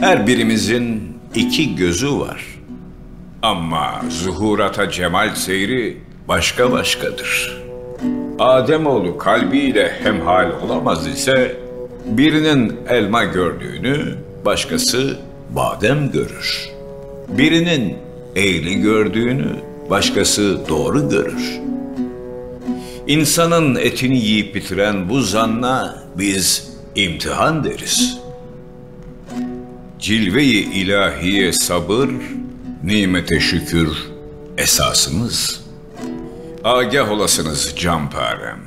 Her birimizin iki gözü var. Ama zuhurata cemal seyri başka başkadır. Ademoğlu kalbiyle hemhal olamaz ise birinin elma gördüğünü başkası badem görür. Birinin eğri gördüğünü başkası doğru görür. İnsanın etini yiyip bitiren bu zanna biz imtihan deriz. Cilve-i ilahiye sabır, nimete şükür esasımız. Agah olasınız canparem.